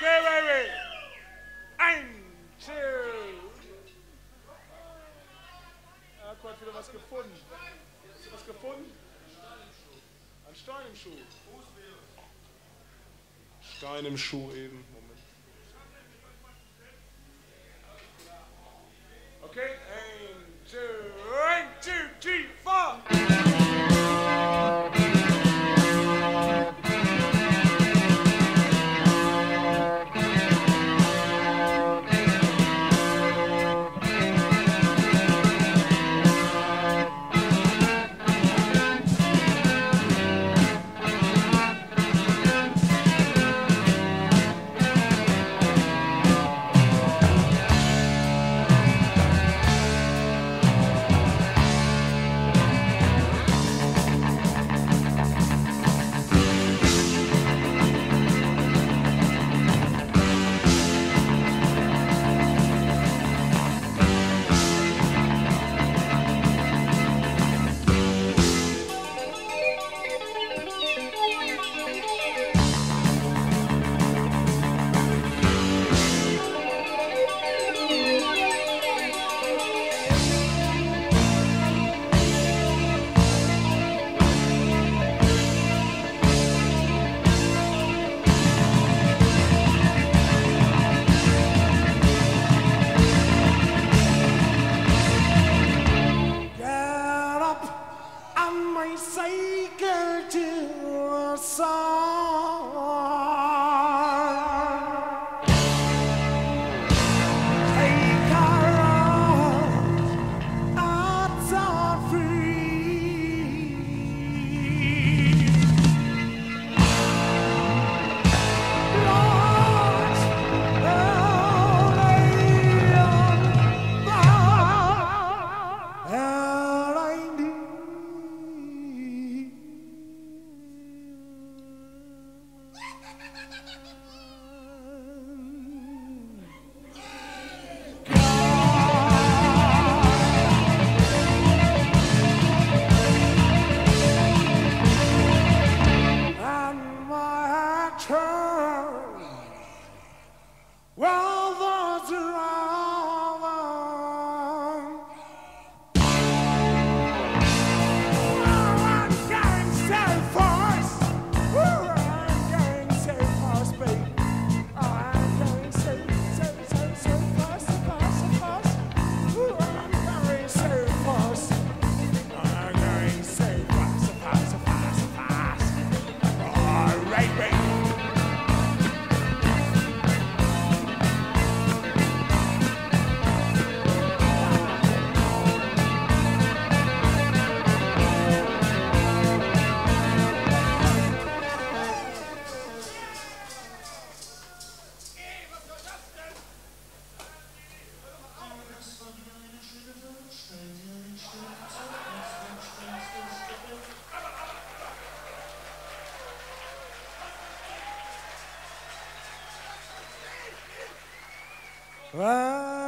wait, wait, wait. Ein, zwei. Er hat gerade wieder was gefunden. Hast du was gefunden? Ein Stein im Schuh. Stein im Schuh Stein im Schuh eben. Moment. Okay, Wow.